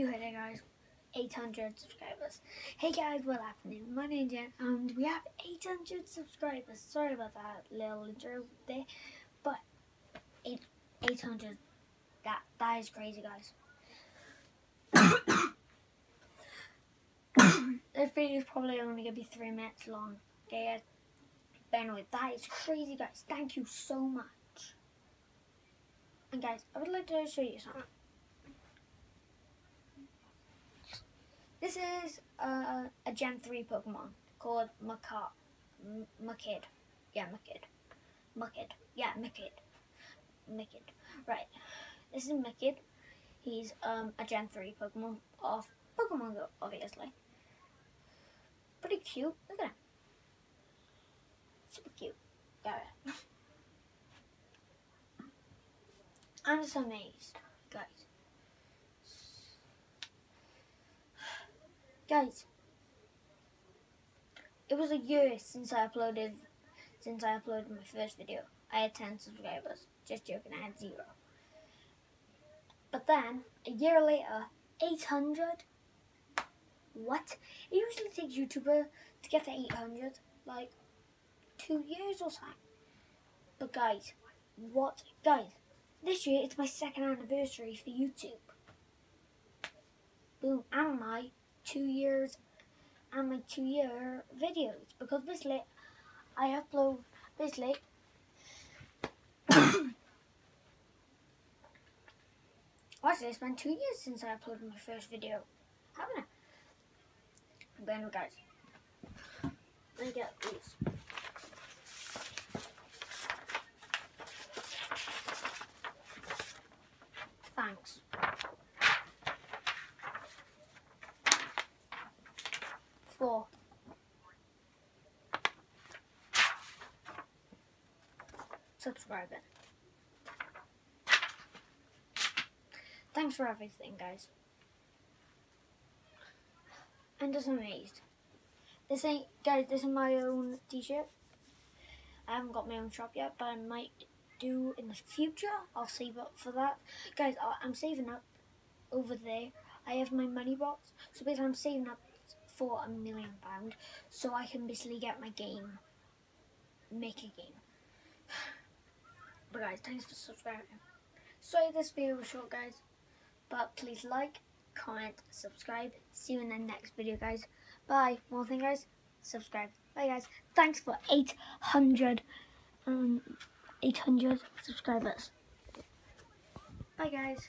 You heard it, guys. 800 subscribers. Hey guys, what happening? My name's Jen, and we have 800 subscribers. Sorry about that little intro there, but eight, 800. That that is crazy, guys. this video is probably only gonna be three minutes long. Okay, but anyway, that is crazy, guys. Thank you so much. And guys, I would like to show you something. This is uh, a Gen 3 Pokemon called Maca M Machid. Yeah, Machid. Machid. Yeah, Machid. Machid. Right. This is Machid. He's um, a Gen 3 Pokemon of Pokemon Go, obviously. Pretty cute. Look at him. Super cute. Yeah. I'm just amazed, guys. It was a year since I uploaded since I uploaded my first video. I had 10 subscribers. Just joking, I had zero. But then, a year later, 800? What? It usually takes YouTuber to get to 800, like, two years or something. But guys, what? Guys, this year it's my second anniversary for YouTube. Boom, and my two years and my two year videos because basically I upload basically Actually, it's been two years since I uploaded my first video, haven't I? But anyway, guys, let me get these. Thanks. Subscribe it. Thanks for everything, guys. I'm just amazed. This ain't, guys, this is my own t-shirt. I haven't got my own shop yet, but I might do in the future. I'll save up for that. Guys, I'm saving up over there. I have my money box. So basically I'm saving up for a million pound. So I can basically get my game. Make a game. But guys, thanks for subscribing. Sorry this video was short guys. But please like, comment, subscribe. See you in the next video guys. Bye. One thing guys, subscribe. Bye guys. Thanks for 800 um, 800 subscribers. Bye guys.